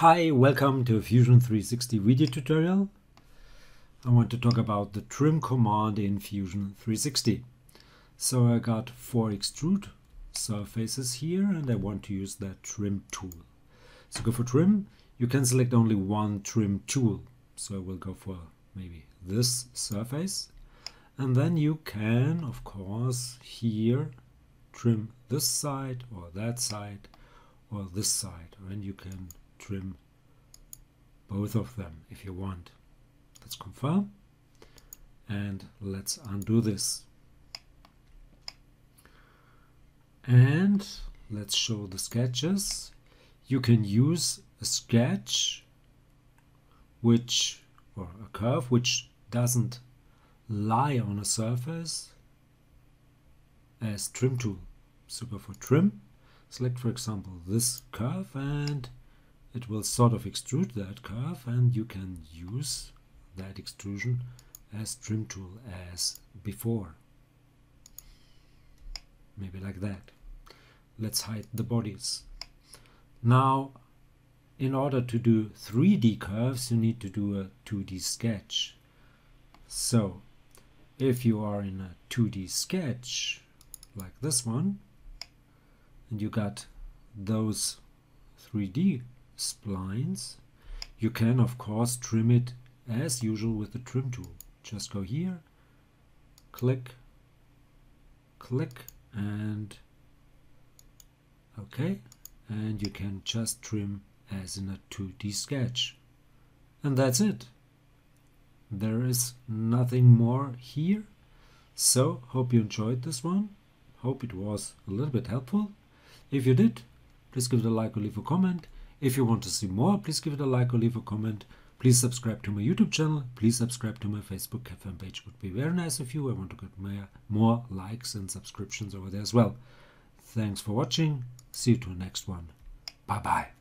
Hi, welcome to Fusion 360 video tutorial. I want to talk about the trim command in Fusion 360. So I got four extrude surfaces here and I want to use that trim tool. So go for trim, you can select only one trim tool. So I will go for maybe this surface and then you can of course here trim this side or that side or this side and you can trim both of them if you want. Let's confirm and let's undo this. And let's show the sketches. You can use a sketch which or a curve which doesn't lie on a surface as trim tool. Go for trim, select for example this curve and it will sort of extrude that curve and you can use that extrusion as trim tool as before. Maybe like that. Let's hide the bodies. Now, in order to do 3D curves, you need to do a 2D sketch. So, if you are in a 2D sketch, like this one, and you got those 3D splines. You can of course trim it as usual with the trim tool. Just go here, click, click and okay and you can just trim as in a 2D sketch. And that's it. There is nothing more here. So, hope you enjoyed this one. Hope it was a little bit helpful. If you did, please give it a like or leave a comment. If you want to see more, please give it a like or leave a comment. Please subscribe to my YouTube channel. Please subscribe to my Facebook fan page. Would be very nice of you. I want to get more, more likes and subscriptions over there as well. Thanks for watching. See you to the next one. Bye bye.